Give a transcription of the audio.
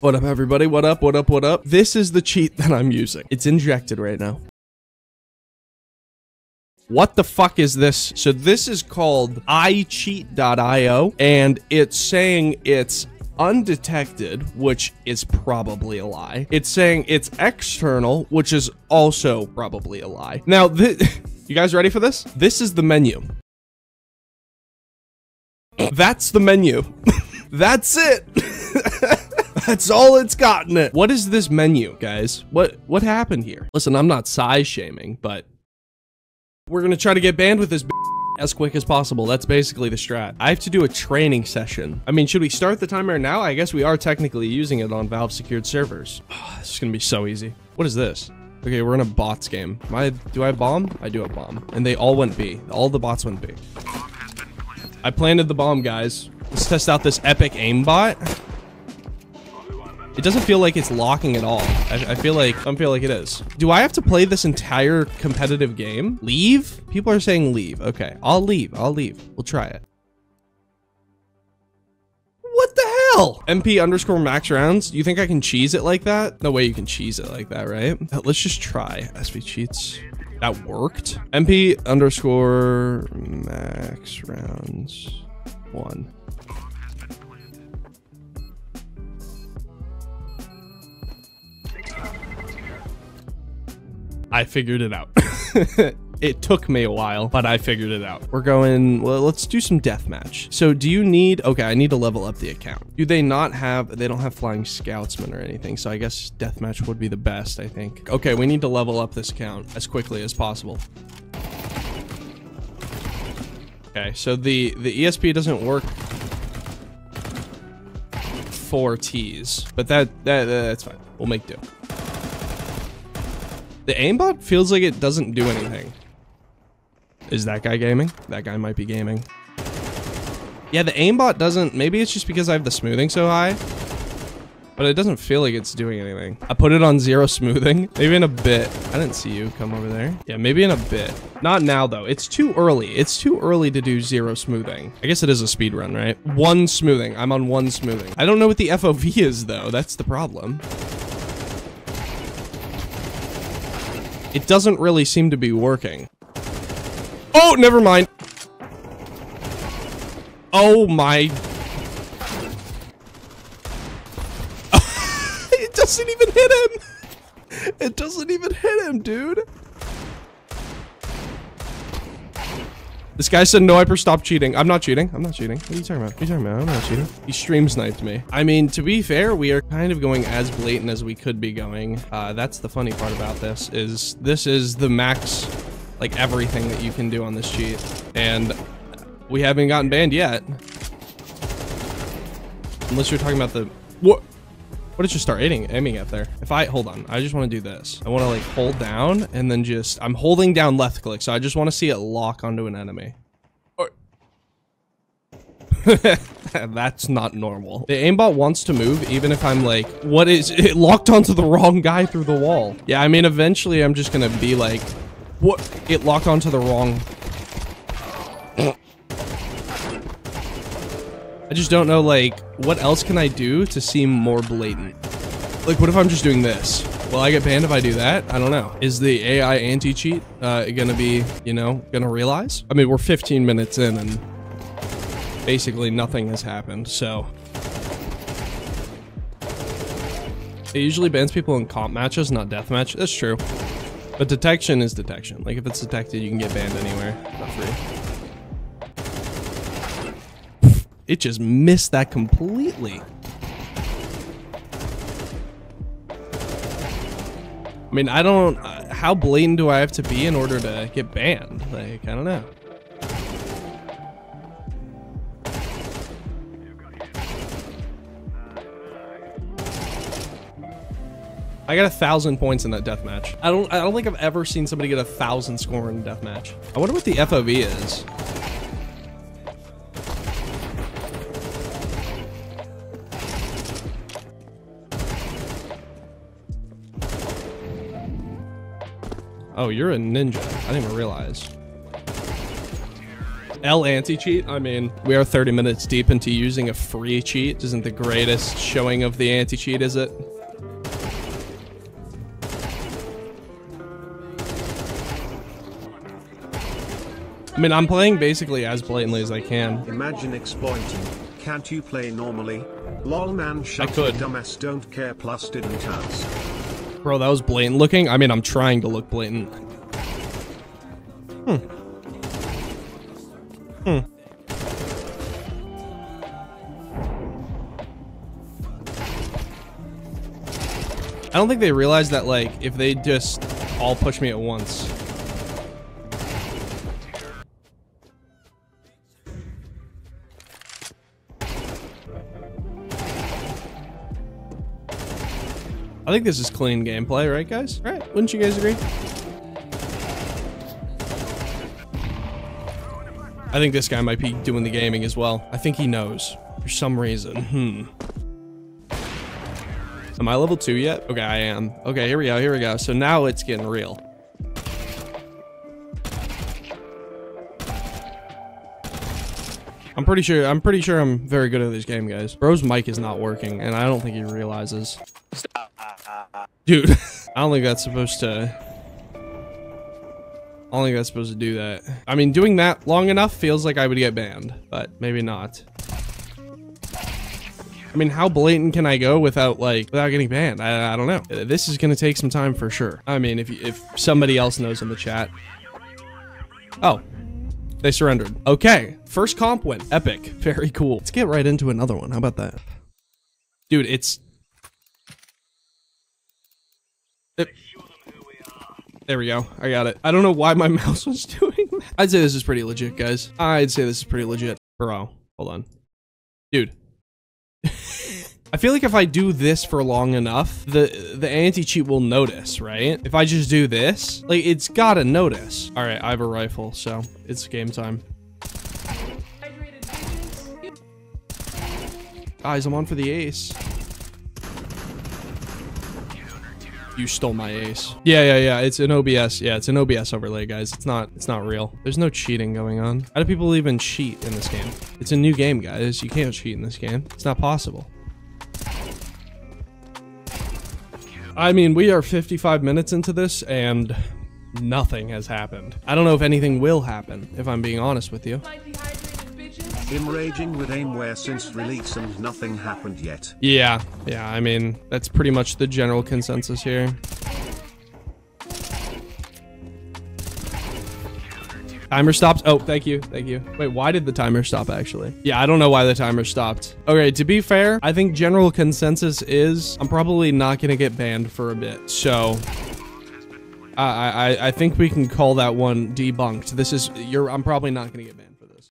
What up, everybody? What up? What up? What up? This is the cheat that I'm using. It's injected right now. What the fuck is this? So this is called iCheat.io, and it's saying it's undetected, which is probably a lie. It's saying it's external, which is also probably a lie. Now, you guys ready for this? This is the menu. That's the menu. That's it. That's all it's gotten it. What is this menu, guys? What what happened here? Listen, I'm not size shaming, but we're gonna try to get banned with this as quick as possible. That's basically the strat. I have to do a training session. I mean, should we start the timer now? I guess we are technically using it on Valve secured servers. Oh, this is gonna be so easy. What is this? Okay, we're in a bots game. Am I, do I bomb? I do a bomb. And they all went B. All the bots went B. I planted the bomb, guys. Let's test out this epic aimbot. It doesn't feel like it's locking at all. I, I, feel like, I feel like it is. Do I have to play this entire competitive game? Leave? People are saying leave. Okay, I'll leave. I'll leave. We'll try it. What the hell? MP underscore max rounds? You think I can cheese it like that? No way you can cheese it like that, right? Uh, let's just try. SV cheats. That worked. MP underscore max rounds one. I figured it out. it took me a while, but I figured it out. We're going, well, let's do some deathmatch. So do you need, okay, I need to level up the account. Do they not have, they don't have flying scoutsman or anything. So I guess deathmatch would be the best, I think. Okay, we need to level up this account as quickly as possible. Okay, so the, the ESP doesn't work for T's, but that, that that's fine. We'll make do. The aimbot feels like it doesn't do anything. Is that guy gaming? That guy might be gaming. Yeah, the aimbot doesn't... Maybe it's just because I have the smoothing so high. But it doesn't feel like it's doing anything. I put it on zero smoothing. Maybe in a bit. I didn't see you come over there. Yeah, maybe in a bit. Not now, though. It's too early. It's too early to do zero smoothing. I guess it is a speed run, right? One smoothing. I'm on one smoothing. I don't know what the FOV is, though. That's the problem. It doesn't really seem to be working. Oh, never mind. Oh my. it doesn't even hit him. It doesn't even hit him, dude. This guy said, no, Hyper, stop cheating. I'm not cheating. I'm not cheating. What are you talking about? What are you talking about? I'm not cheating. He stream sniped me. I mean, to be fair, we are kind of going as blatant as we could be going. Uh, that's the funny part about this, is this is the max, like, everything that you can do on this cheat. And we haven't gotten banned yet. Unless you're talking about the... What? What did you start aiming, aiming at there? If I, hold on, I just want to do this. I want to like hold down and then just, I'm holding down left click. So I just want to see it lock onto an enemy. Or, That's not normal. The aimbot wants to move even if I'm like, what is, it locked onto the wrong guy through the wall. Yeah, I mean, eventually I'm just going to be like, what? It locked onto the wrong I just don't know, like, what else can I do to seem more blatant? Like, what if I'm just doing this? Will I get banned if I do that? I don't know. Is the AI anti-cheat uh, gonna be, you know, gonna realize? I mean, we're 15 minutes in and basically nothing has happened, so... It usually bans people in comp matches, not deathmatch. That's true. But detection is detection. Like, if it's detected, you can get banned anywhere. Not free. It just missed that completely. I mean, I don't... Uh, how blatant do I have to be in order to get banned? Like, I don't know. I got a thousand points in that death match. I don't I don't think I've ever seen somebody get a thousand score in a death match. I wonder what the FOV is. Oh, you're a ninja. I didn't even realize. L anti-cheat? I mean, we are 30 minutes deep into using a free cheat. Isn't the greatest showing of the anti-cheat, is it? I mean, I'm playing basically as blatantly as I can. Imagine exploiting. Can't you play normally? Lol man shut could. your dumbass don't care plus didn't ask. Bro, that was blatant looking. I mean, I'm trying to look blatant. Hmm. Hmm. I don't think they realize that, like, if they just all push me at once. I think this is clean gameplay, right, guys? Right? Wouldn't you guys agree? I think this guy might be doing the gaming as well. I think he knows for some reason. Hmm. Am I level two yet? Okay, I am. Okay, here we go. Here we go. So now it's getting real. I'm pretty sure. I'm pretty sure I'm very good at this game, guys. Bro's mic is not working, and I don't think he realizes. Dude, I don't think that's supposed to... I don't think that's supposed to do that. I mean, doing that long enough feels like I would get banned, but maybe not. I mean, how blatant can I go without, like, without getting banned? I, I don't know. This is gonna take some time for sure. I mean, if, if somebody else knows in the chat. Oh, they surrendered. Okay, first comp win. Epic. Very cool. Let's get right into another one. How about that? Dude, it's it, there we go. I got it. I don't know why my mouse was doing that. I'd say this is pretty legit, guys. I'd say this is pretty legit. Bro, hold on. Dude. I feel like if I do this for long enough, the the anti-cheat will notice, right? If I just do this, like, it's gotta notice. All right, I have a rifle, so it's game time. Guys, I'm on for the ace. You stole my ace. Yeah, yeah, yeah. It's an OBS. Yeah, it's an OBS overlay, guys. It's not. It's not real. There's no cheating going on. How do people even cheat in this game? It's a new game, guys. You can't cheat in this game. It's not possible. I mean, we are 55 minutes into this, and nothing has happened. I don't know if anything will happen, if I'm being honest with you. Him raging with Aimware since release and nothing happened yet. Yeah, yeah, I mean, that's pretty much the general consensus here. Timer stopped. Oh, thank you. Thank you. Wait, why did the timer stop actually? Yeah, I don't know why the timer stopped. Okay, to be fair, I think general consensus is I'm probably not going to get banned for a bit. So I, I, I think we can call that one debunked. This is, you're, I'm probably not going to get banned.